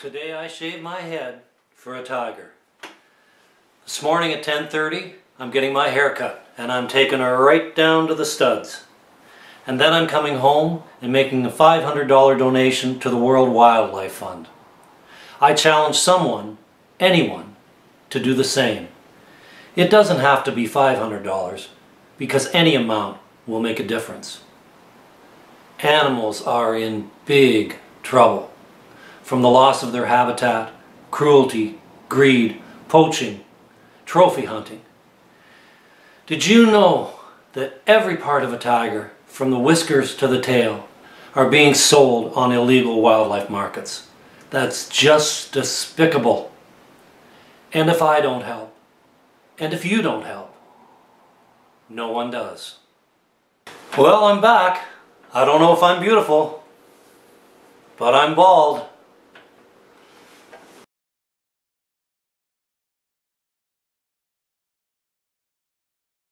Today I shaved my head for a tiger. This morning at 10.30, I'm getting my hair cut and I'm taking her right down to the studs. And then I'm coming home and making a $500 donation to the World Wildlife Fund. I challenge someone, anyone, to do the same. It doesn't have to be $500 because any amount will make a difference. Animals are in big trouble from the loss of their habitat, cruelty, greed, poaching, trophy hunting. Did you know that every part of a tiger, from the whiskers to the tail, are being sold on illegal wildlife markets? That's just despicable. And if I don't help, and if you don't help, no one does. Well, I'm back. I don't know if I'm beautiful, but I'm bald.